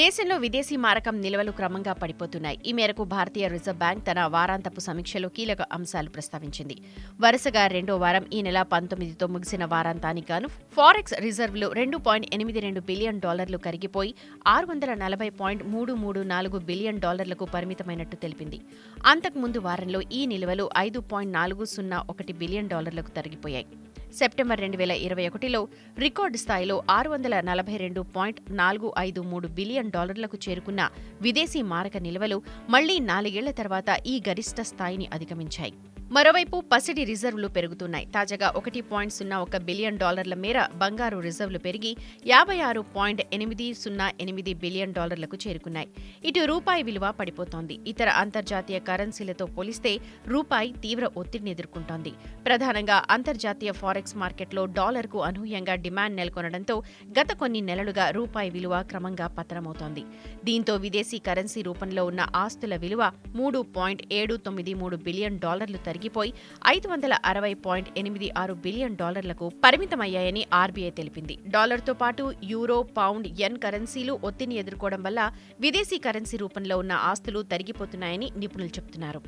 దేశంలో విదేశీ మారకం నిల్వలు క్రమంగా పడిపోతున్నాయి. ఈ మేరకు భారతీయ రిజర్వ్ బ్యాంక్ తన వారాంతపు సమీక్షలో కీలక అంశాలు ప్రస్తావించింది. వరుసగా రెండో వారం ఈ నెల పంతొమ్మిదితో ముగిసిన వారాంతానికి గాను ఫారెక్స్ రిజర్వ్లు రెండు పాయింట్ ఎనిమిది రెండు బిలియన్ డాలర్లు కరిగిపోయి ఆరు వందల నలభై పాయింట్ మూడు మూడు నాలుగు బిలియన్ డాలర్లకు పరిమితమైనట్టు తెలిపింది. అంతకుముందు వారంలో ఈ నిల్వలు ఐదు పాయింట్ నాలుగు సున్నా ఒకటి బిలియన్ డాలర్లకు తరిగిపోయాయి. సెప్టెంబర్ రెండు వేల ఇరవై ఒకటిలో రికార్డు స్థాయిలో ఆరు వందల నలభై రెండు పాయింట్ నాలుగు ఐదు మూడు బిలియన్ డాలర్లకు చేరుకున్న విదేశీ మారక నిల్వలు మళ్ళీ నాలుగేళ్ళ తర్వాత ఈ గరిష్ట స్థాయిని అధిగమించాయి. మరోవైపు పసిడి రిజర్వులు పెరుగుతున్నాయి. తాజాగా ఒకటి పాయింట్ సున్నా ఒక బిలియన్ డాలర్ల మేర బంగారు రిజర్వులు పెరిగి యాభై ఆరు పాయింట్ ఎనిమిది సున్నా ఎనిమిది బిలియన్ డాలర్లకు చేరుకున్నాయి. ఇటు రూపాయి విలువ పడిపోతోంది. ఇతర అంతర్జాతీయ కరెన్సీలతో పోలిస్తే రూపాయి తీవ్ర ఒత్తిడిని ఎదుర్కొంటోంది. ప్రధానంగా అంతర్జాతీయ ఫారెక్స్ మార్కెట్లో డాలర్కు అనూహ్యంగా డిమాండ్ నెలకొనడంతో గత కొన్ని నెలలుగా రూపాయి విలువ క్రమంగా పతనమవుతోంది. దీంతో విదేశీ కరెన్సీ రూపంలో ఉన్న ఆస్తుల విలువ మూడు పాయింట్ ఏడు తొమ్మిది మూడు బిలియన్ డాలర్లు తరిగి తగ్గిపోయి ఐదు వందల అరవై పాయింట్ ఎనిమిది ఆరు బిలియన్ డాలర్లకు పరిమితమయ్యాయని ఆర్బీఐ తెలిపింది. డాలర్తో పాటు యూరో పౌండ్ ఎన్ కరెన్సీలు ఒత్తిడిని ఎదుర్కోవడం వల్ల విదేశీ కరెన్సీ రూపంలో ఉన్న ఆస్తులు తరిగిపోతున్నాయని నిపుణులు చెబుతున్నారు